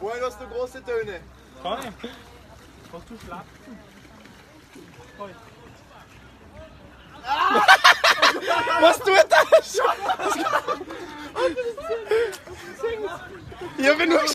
Woher hast du große Töne? Conny, hast du Schlachten? Was tut das? Ich habe nur